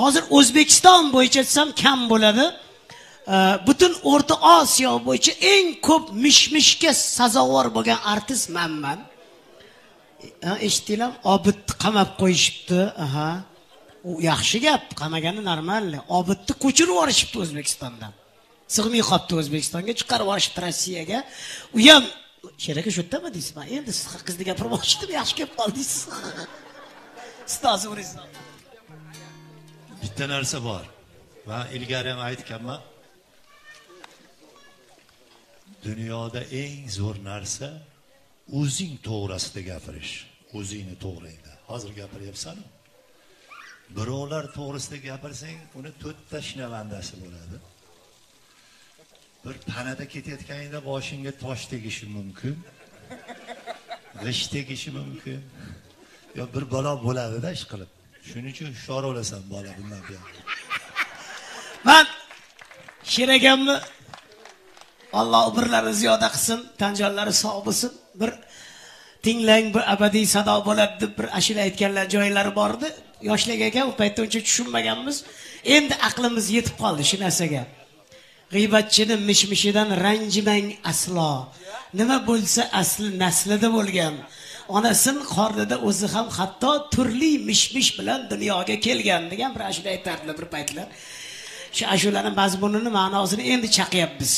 hozir o'zbekiston bo'yicha desam kam bo'ladi. Butun o'rta osiyo bo'yicha eng ko'p mish mishga sazovor bo'lgan artist manman. Eshitdinglarmi? Eshitdinglar obidni qamab qo'yishibdi. Aha. U yaxshi gap qamagani normalniy obidni ko'chirib yuborishibdi o'zbekistondan. Sig'may qolibdi o'zbekistonga chiqarib yuborishibdi rossiyaga. U ham sher aka shu yerdami deysiz. Man endi siz haqingizda gapirmoqchidim yaxshi kelib qoldingiz ustoz bitta narsa bor. Man ilgari ham aytganman. Dunyoda eng zo'r narsa o'zing to'g'risida gapirish. O'zingni to'g'ringda. Hozir gapiryapsanu birovlar to'g'risida gapirsang uni to'rtta shinavandasi bo'ladi. Bir panada ketayotganingda boshingga tosh tegishi mumkin. G'isht tegishi mumkin. Yo bir balo bo'ladida ish qilib. Shuning uchun hushyor bo'lasan bola bundan buyon man sher akamni alloh umrlari ziyoda qilsin tan jonlari sog' bo'lsin. Bir tinglang bir abadiy sado bo'ladi deb bir ashula aytganlar joylari bor edi. Yoshlik ekan u paytda uncha tushunmaganmiz. Endi aqlimiz yetib qoldi shu narsaga. G'iybatchini mish mishidan ranjimang aslo. Nima bo'lsa asli naslida bo'lgan onasini qornida o'zi ham hatto turli mish mish bilan dunyoga kelgan degan bir ashula aytardilar bir paytlar. Shu ashulani mazmunini ma'nosini endi chaqyapmiz.